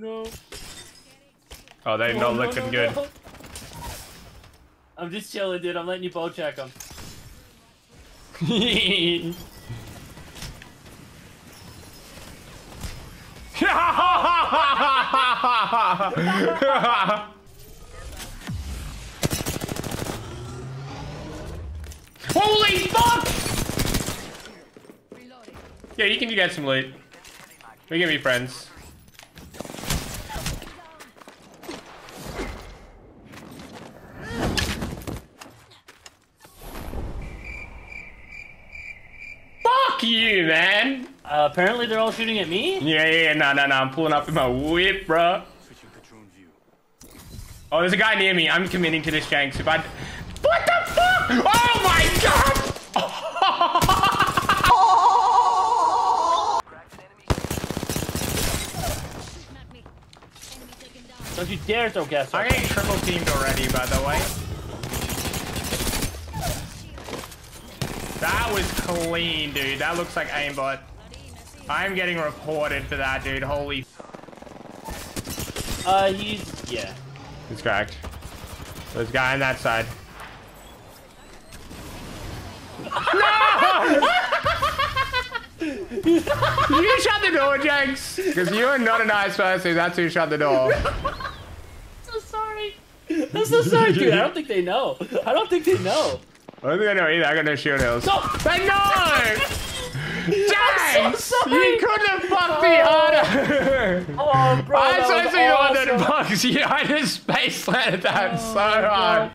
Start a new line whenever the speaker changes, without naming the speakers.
No.
Oh, they're
Oh,
not
no,
looking
no,
good.
no. I'm just chilling, dude. I'm letting you bow check them.
Holy fuck! Yeah, you can get some loot. We can be friends. Fuck you, man!
Uh, apparently, they're all shooting at me.
Yeah, yeah, yeah, no, no, no, I'm pulling up in my whip, bro. Oh, there's a guy near me. I'm committing to this, Janks. If I... What the fuck? Oh my god!
Don't you dare throw gas.
I'm getting triple teamed already, by the way. That was clean, dude. That looks like aimbot. I'm getting reported for that, dude. Holy.
Uh, he's yeah.
He's cracked. There's a guy on that side. no! you shut the door, Jenks. Because you are not a nice person. That's who shut the door.
I'm so sorry. I'm so sorry, dude. I don't think they know. I don't think they know.
I don't think I know either. I got no shield hills.
No.
They know! Jenks!
sorry.
you couldn't have fucked me harder!
Oh, bro.
I'm so
was
the one that
awesome.
bugs you. I just space landed that
Oh,
so hard.
God.